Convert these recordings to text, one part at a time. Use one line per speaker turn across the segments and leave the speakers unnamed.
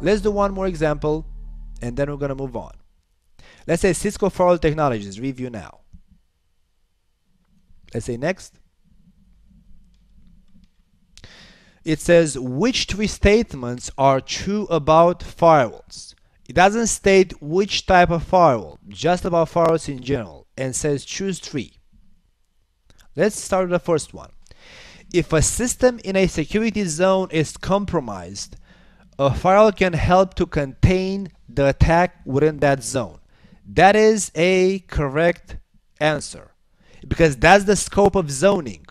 Let's do one more example and then we're going to move on. Let's say Cisco Firewall Technologies, review now. Let's say next. It says which three statements are true about firewalls. It doesn't state which type of firewall, just about firewalls in general, and says choose three. Let's start with the first one. If a system in a security zone is compromised, a firewall can help to contain the attack within that zone. That is a correct answer because that's the scope of zoning.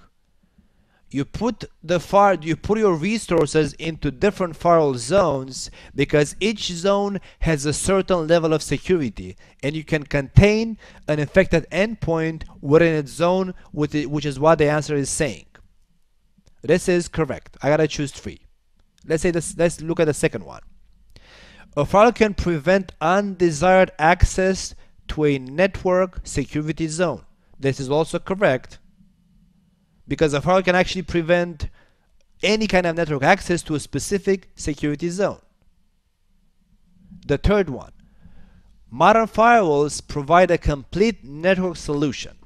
You put the fire, you put your resources into different firewall zones because each zone has a certain level of security, and you can contain an infected endpoint within its zone, which is what the answer is saying. This is correct. I gotta choose three. Let's say this. Let's look at the second one. A firewall can prevent undesired access to a network security zone. This is also correct because a firewall can actually prevent any kind of network access to a specific security zone. The third one, modern firewalls provide a complete network solution.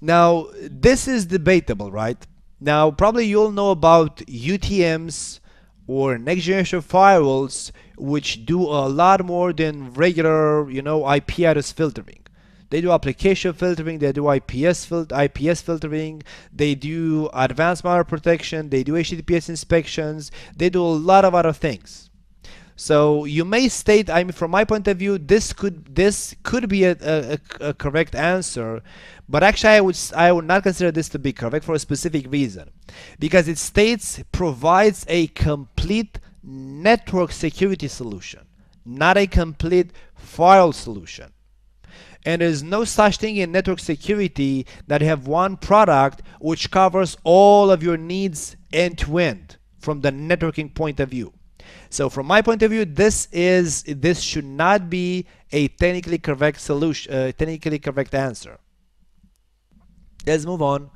Now, this is debatable, right? Now, probably you'll know about UTMs or next generation firewalls which do a lot more than regular, you know, IP address filtering. They do application filtering, they do IPS, fil IPS filtering, they do advanced malware protection, they do HTTPS inspections, they do a lot of other things. So you may state, I mean, from my point of view, this could this could be a, a, a, correct answer, but actually I would I would not consider this to be correct for a specific reason, because it states provides a complete network security solution, not a complete firewall solution. And there's no such thing in network security that you have one product which covers all of your needs end to end from the networking point of view. So from my point of view, this is this should not be a technically correct solution, uh, technically correct answer. Let's move on.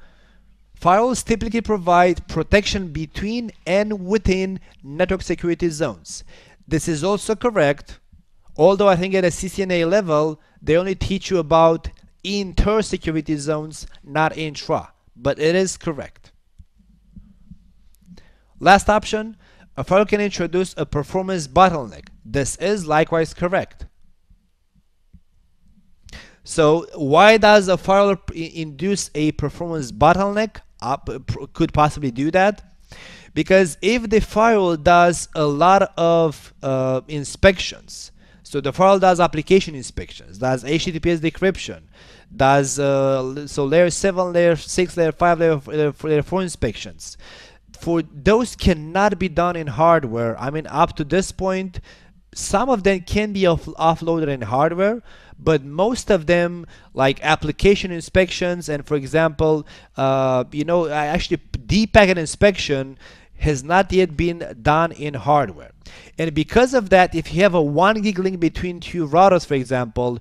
Firewalls typically provide protection between and within network security zones. This is also correct, although I think at a CCNA level, they only teach you about inter-security zones, not intra, but it is correct. Last option, a firewall can introduce a performance bottleneck. This is likewise correct. So why does a firewall induce a performance bottleneck? Up, could possibly do that because if the firewall does a lot of uh, inspections, so the firewall does application inspections, does HTTPS decryption, does uh, so layer 7, layer 6, layer 5, layer, layer 4 inspections for those cannot be done in hardware. I mean, up to this point, some of them can be off offloaded in hardware, but most of them, like application inspections, and for example, uh, you know, actually deep packet inspection has not yet been done in hardware. And because of that, if you have a 1 gig link between two routers, for example,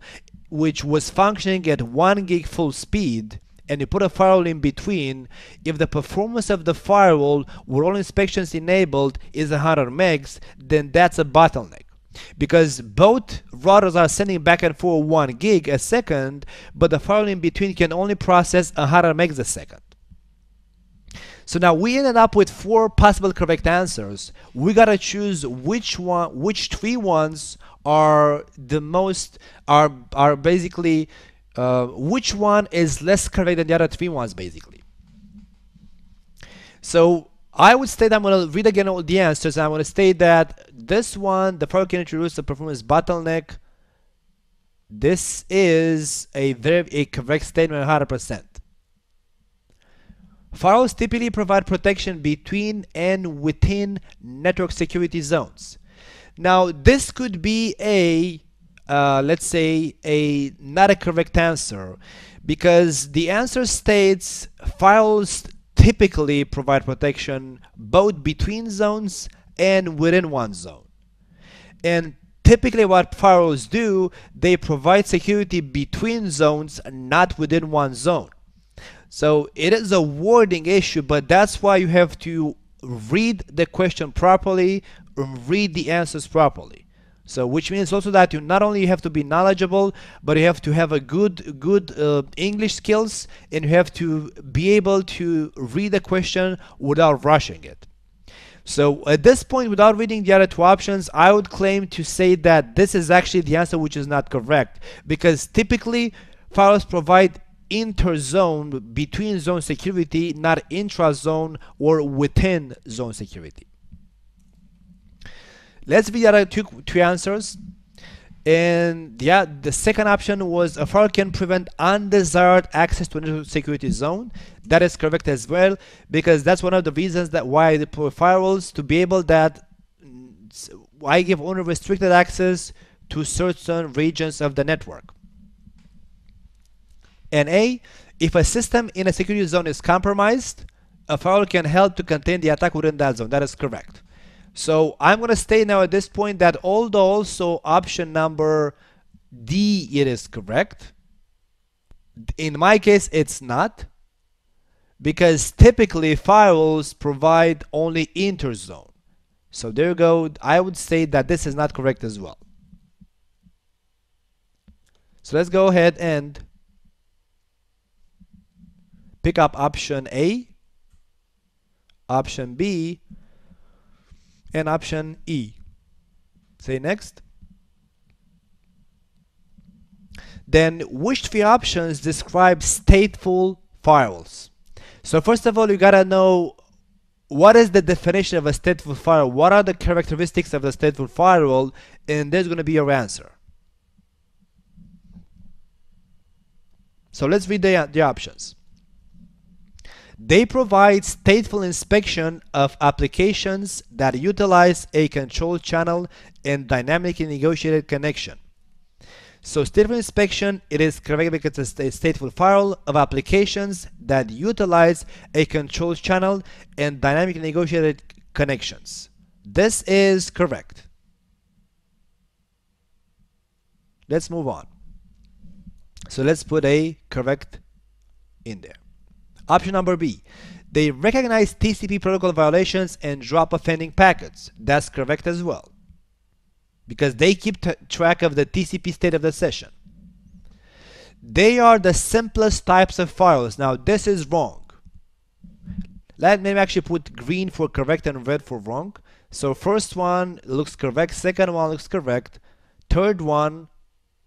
which was functioning at 1 gig full speed, and you put a firewall in between, if the performance of the firewall where all inspections enabled is 100 megs, then that's a bottleneck. Because both routers are sending back and forth 1 gig a second, but the firewall in between can only process 100 megs a second. So now we ended up with four possible correct answers. We gotta choose which one, which three ones are the most, are, are basically uh, which one is less correct than the other three ones basically. So I would state I'm to read again all the answers. I'm to state that this one, the firewall can introduce the performance bottleneck. This is a very a correct statement 100%. Firewalls typically provide protection between and within network security zones. Now, this could be a uh, let's say a not a correct answer because the answer states firewalls typically provide protection both between zones and within one zone and typically what firewalls do they provide security between zones not within one zone So it is a wording issue, but that's why you have to read the question properly, and read the answers properly. So which means also that you not only have to be knowledgeable, but you have to have a good good uh, English skills and you have to be able to read the question without rushing it. So at this point, without reading the other two options, I would claim to say that this is actually the answer which is not correct because typically firewalls provide interzone between zone security, not intra-zone or within zone security. Let's read the other two, two answers. And yeah, the second option was a firewall can prevent undesired access to a security zone. That is correct as well, because that's one of the reasons that why deploy firewalls to be able that mm, I give only restricted access to certain regions of the network. And A, if a system in a security zone is compromised, a firewall can help to contain the attack within that zone. That is correct. So I'm going to state now at this point that although also option number D it is correct, in my case it's not because typically firewalls provide only interzone. So there you go. I would say that this is not correct as well. So let's go ahead and pick up option A, option B, and option E. Say next. Then which three options describe stateful firewalls? So first of all, you gotta know what is the definition of a stateful firewall? What are the characteristics of the stateful firewall? And there's gonna be your answer. So let's read the, the options. They provide stateful inspection of applications that utilize a control channel and dynamically negotiated connection. So stateful inspection, it is correct because it's a stateful firewall of applications that utilize a control channel and dynamically negotiated connections. This is correct. Let's move on. So let's put a correct in there. Option number B. They recognize TCP protocol violations and drop offending packets. That's correct as well. Because they keep track of the TCP state of the session. They are the simplest types of firewalls. Now this is wrong. Let me actually put green for correct and red for wrong. So first one looks correct, second one looks correct, third one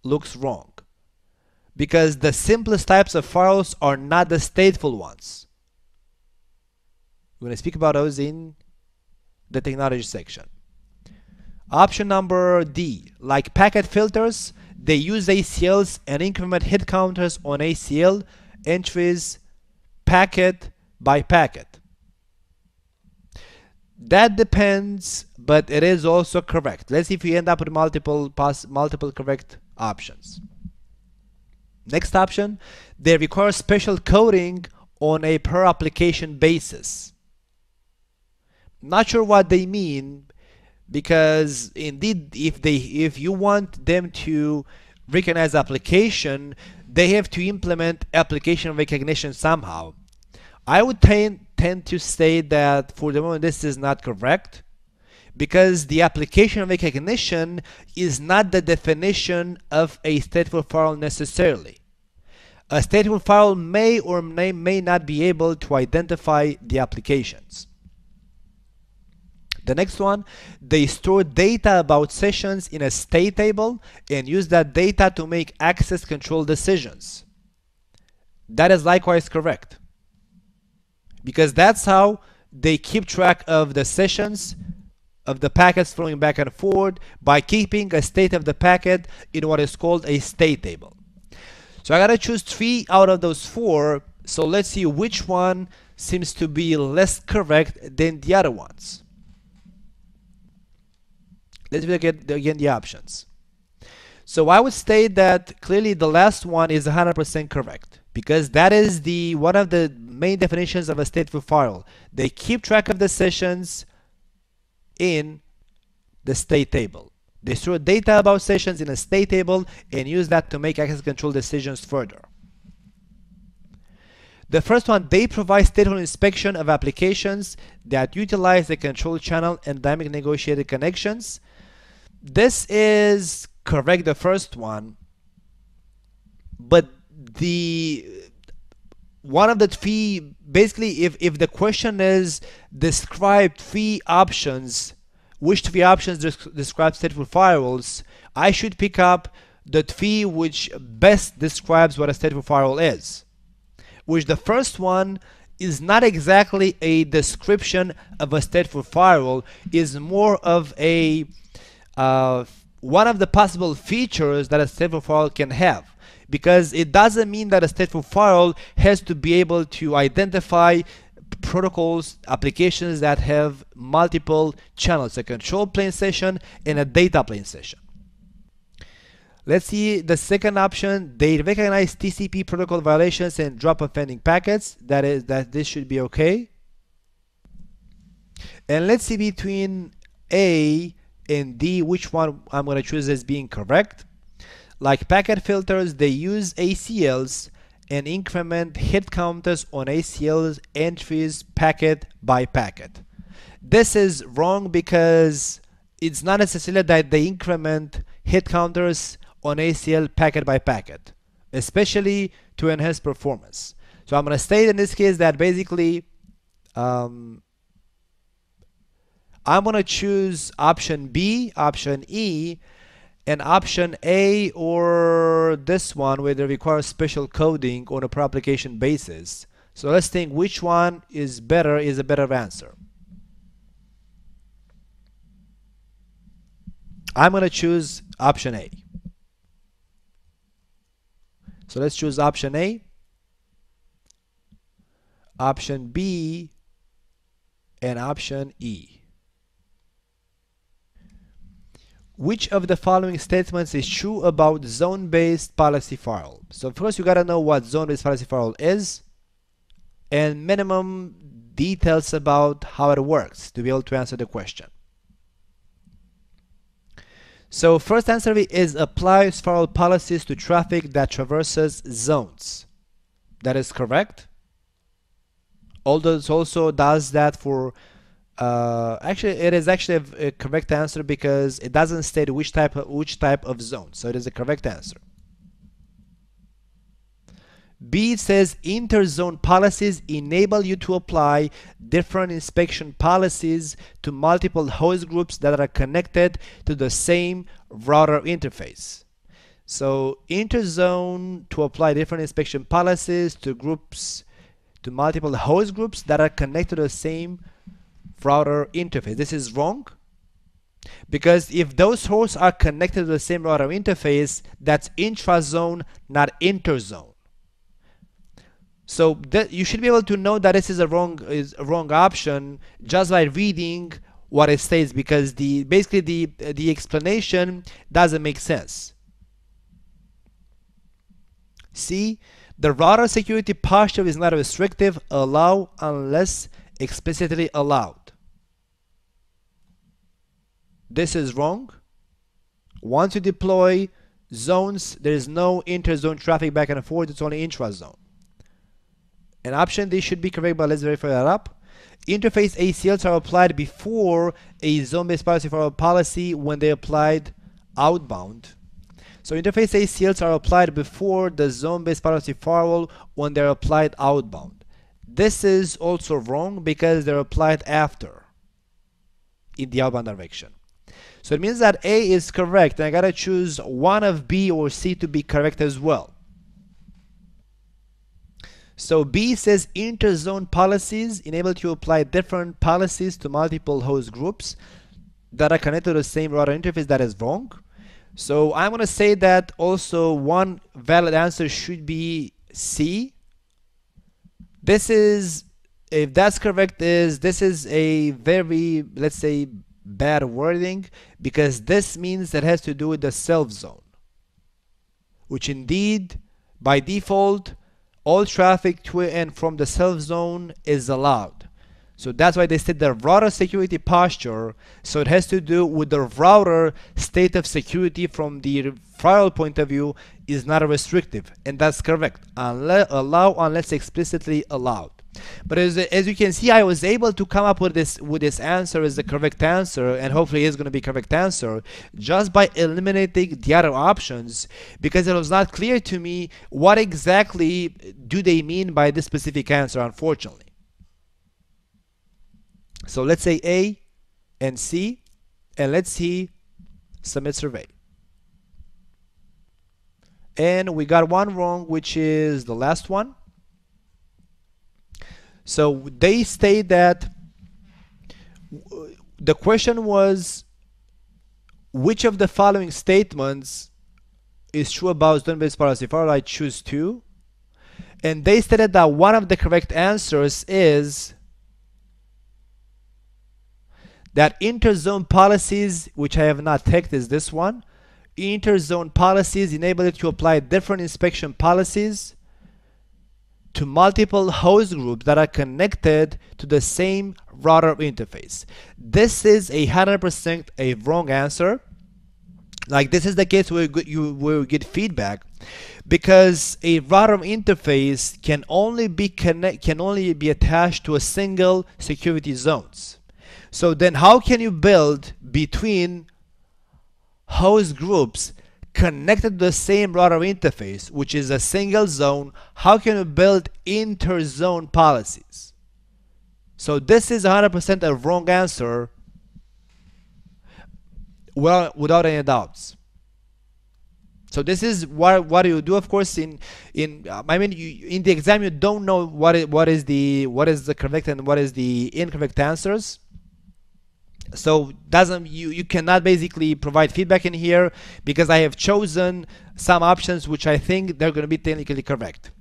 looks wrong because the simplest types of firewalls are not the stateful ones. We're going to speak about those in the technology section. Option number D, like packet filters, they use ACLs and increment hit counters on ACL entries packet by packet. That depends, but it is also correct. Let's see if we end up with multiple multiple correct options. Next option, they require special coding on a per application basis. Not sure what they mean because indeed if they if you want them to recognize application they have to implement application recognition somehow. I would tend, tend to say that for the moment this is not correct because the application of recognition is not the definition of a stateful firewall necessarily. A stateful firewall may or may, may not be able to identify the applications. The next one, they store data about sessions in a state table and use that data to make access control decisions. That is likewise correct. Because that's how they keep track of the sessions of the packets flowing back and forward by keeping a state of the packet in what is called a state table. So I gotta choose three out of those four. So let's see which one seems to be less correct than the other ones. Let's look at again the options. So I would state that clearly the last one is 100% correct because that is the one of the main definitions of a stateful firewall. They keep track of the sessions in the state table. They store data about sessions in a state table and use that to make access control decisions further. The first one, they provide stateful inspection of applications that utilize the control channel and dynamic negotiated connections. This is correct, the first one, but the one of the three basically if, if the question is describe three options which three options describe stateful firewalls I should pick up the three which best describes what a stateful firewall is which the first one is not exactly a description of a stateful firewall is more of a uh, one of the possible features that a stateful firewall can have because it doesn't mean that a stateful firewall has to be able to identify protocols, applications that have multiple channels, a control plane session and a data plane session. Let's see the second option. They recognize TCP protocol violations and drop offending packets. That is that this should be okay. And let's see between A and D which one I'm going to choose as being correct. Like packet filters, they use ACLs and increment hit counters on ACLs entries packet by packet. This is wrong because it's not necessarily that they increment hit counters on ACL packet by packet, especially to enhance performance. So I'm going to state in this case that basically um, I'm going to choose option B, option E, and option A or this one where they require special coding on a per application basis. So let's think which one is better is a better answer. I'm going to choose option A. So let's choose option A. Option B and option E. Which of the following statements is true about zone-based policy firewall? So first you gotta know what zone-based policy firewall is and minimum details about how it works to be able to answer the question. So first answer is applies firewall policies to traffic that traverses zones. That is correct. Although it also does that for uh, actually, it is actually a, a, correct answer because it doesn't state which type of, which type of zone. So it is a correct answer. B says interzone policies enable you to apply different inspection policies to multiple host groups that are connected to the same router interface. So interzone to apply different inspection policies to groups to multiple host groups that are connected to the same router interface. This is wrong because if those hosts are connected to the same router interface, that's intrazone, not interzone. So you should be able to know that this is a wrong is a wrong option just by reading what it says because the basically the the explanation doesn't make sense. See, the router security posture is not restrictive, allow unless explicitly allowed. This is wrong. Once you deploy zones, there is no interzone traffic back and forth, it's only intrazone. An option D should be correct, but let's verify that up. Interface ACLs are applied before a zone-based policy for policy when they applied outbound. So interface ACLs are applied before the zone-based policy firewall when they're applied outbound. This is also wrong because they're applied after in the outbound direction. So it means that A is correct, and I gotta choose one of B or C to be correct as well. So B says interzone policies enable to apply different policies to multiple host groups that are connected to the same router interface. That is wrong. So I'm to say that also one valid answer should be C. This is, if that's correct, is this is a very, let's say, bad wording because this means that has to do with the self zone which indeed by default all traffic to and from the self zone is allowed So that's why they said the router security posture. So it has to do with the router state of security from the firewall point of view is not restrictive, and that's correct. Unless, allow unless explicitly allowed. But as, as you can see, I was able to come up with this with this answer as the correct answer, and hopefully is going to be correct answer, just by eliminating the other options, because it was not clear to me what exactly do they mean by this specific answer, unfortunately. So let's say A and C, and let's see submit survey. And we got one wrong, which is the last one. So they state that the question was which of the following statements is true about zone-based policy? For I choose two. And they stated that one of the correct answers is that interzone policies, which I have not checked, is this one. Interzone policies enable it to apply different inspection policies to multiple host groups that are connected to the same router interface. This is a 100% a wrong answer. Like this is the case where you will get feedback because a router interface can only be connect can only be attached to a single security zones. So then how can you build between host groups connected to the same router interface, which is a single zone, how can you build inter-zone policies? So this is 100% a wrong answer well, without any doubts. So this is what what you do. Of course, in in I mean, you, in the exam you don't know what is, what is the what is the correct and what is the incorrect answers so doesn't you you cannot basically provide feedback in here because I have chosen some options which I think they're going to be technically correct.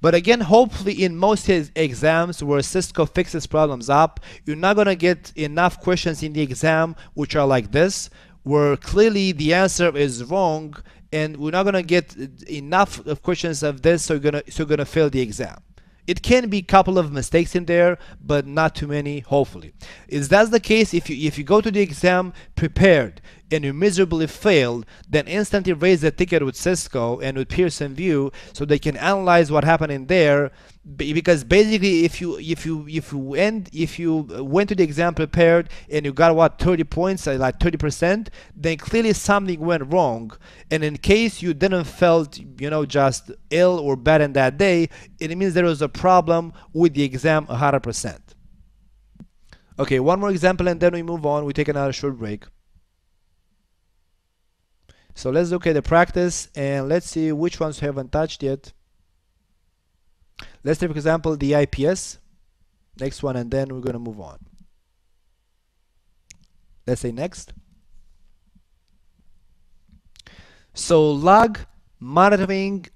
But again hopefully in most exams where Cisco fixes problems up you're not going to get enough questions in the exam which are like this where clearly the answer is wrong and we're not going to get enough of questions of this so you're going to so you're going to fail the exam it can be a couple of mistakes in there, but not too many, hopefully. Is that the case, if you if you go to the exam prepared and you miserably failed, then instantly raise the ticket with Cisco and with Pearson VUE so they can analyze what happened in there because basically if you if you if you went if you went to the exam prepared and you got what 30 points uh, like 30 percent then clearly something went wrong. And in case you didn't felt you know just ill or bad in that day it means there was a problem with the exam 100 percent. Okay one more example and then we move on. We take another short break. So let's look at the practice and let's see which ones haven't touched yet Let's take, for example, the IPS. Next one, and then we're going to move on. Let's say next. So log monitoring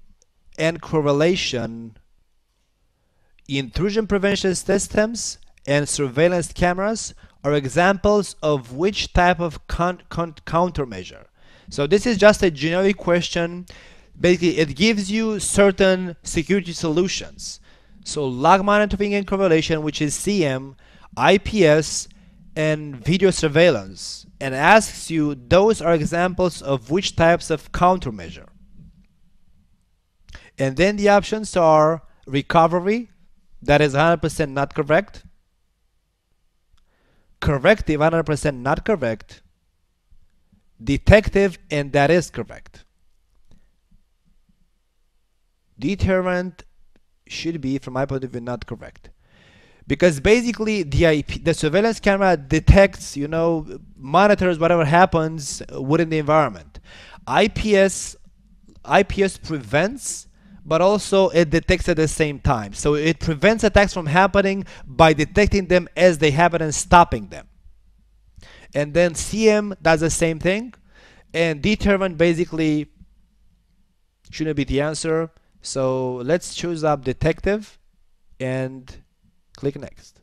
and correlation intrusion prevention systems and surveillance cameras are examples of which type of countermeasure. So this is just a generic question basically it gives you certain security solutions. So log monitoring and correlation, which is SIEM, IPS, and video surveillance, and asks you those are examples of which types of countermeasure. And then the options are recovery, that is 100% not correct, corrective, 100% not correct, detective, and that is correct deterrent should be, from my point of view, not correct. Because basically the IP, the surveillance camera detects, you know, monitors whatever happens within the environment. IPS, IPS prevents, but also it detects at the same time. So it prevents attacks from happening by detecting them as they happen and stopping them. And then SIEM does the same thing. And deterrent basically shouldn't be the answer so let's choose up detective and click next.